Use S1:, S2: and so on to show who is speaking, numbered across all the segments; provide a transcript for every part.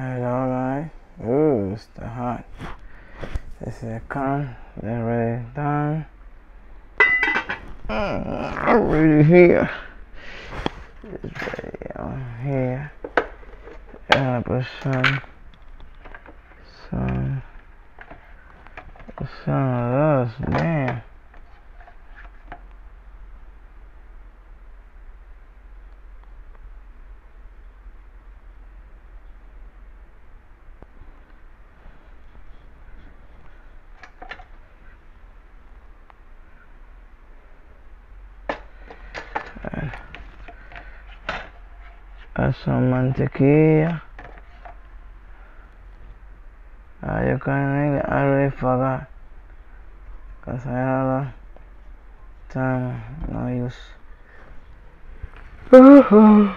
S1: Hello guys. Ooh, it's the hot. This is a con. They're ready done. Mm, I'm ready here. It's ready on here. And I put some some some of those, damn. Some mantequilla. Uh, you can I really forgot. Cause I had a time no use. mm-hmm.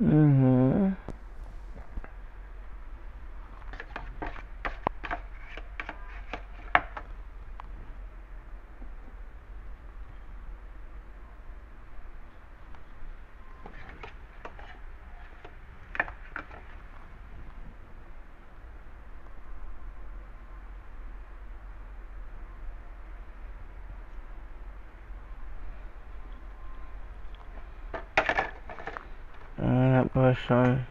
S1: And put some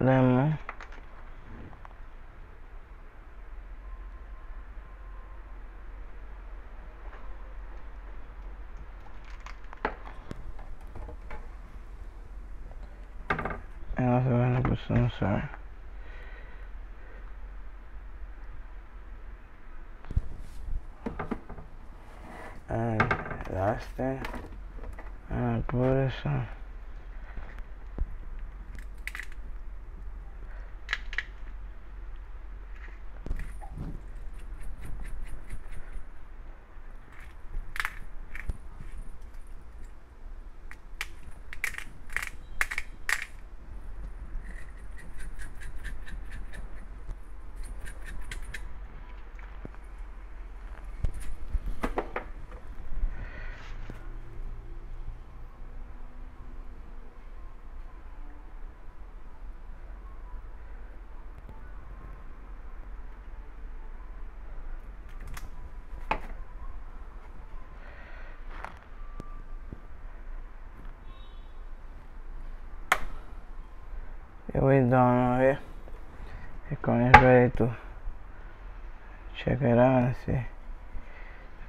S1: lemon. And also gonna put some salt. And last thing, I'm gonna put some Yeah, we done here. The corn is ready to check it out and see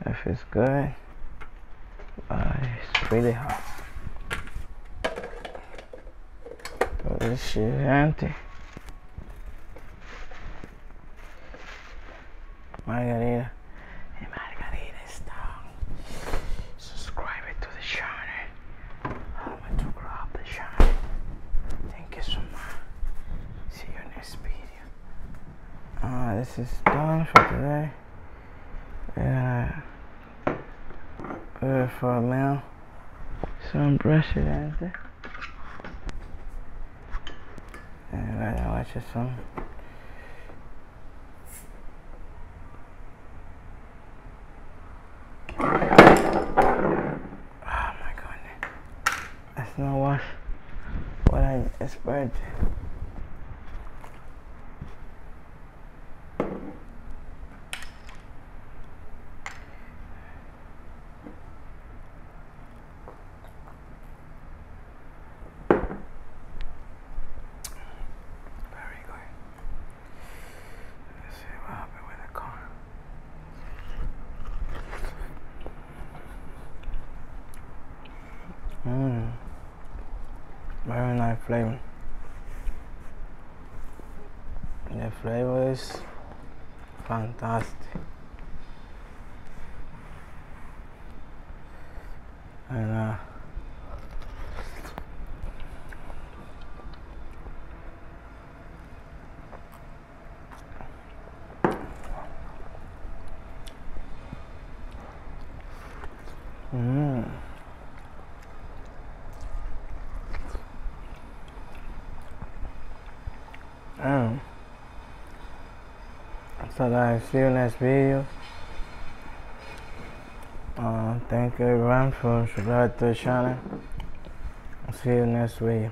S1: if it's good. Uh, it's really hot. This shit is empty. Hey, Margarita is down. Subscribe it to the channel. I'm going to grab the channel. Thank you so much. See you next video. Uh, this is done for today. And Yeah. Good for a meal. Some brush it out there. And I watch it some. Oh my goodness. That's not what I expected. Very good. Let's see what happened with the car. Mmm. Very nice flavor. The flavor is fantastic. And uh, Mmm. Um, so guys, see you next video. Uh, thank you everyone for subscribing to the channel. See you next video.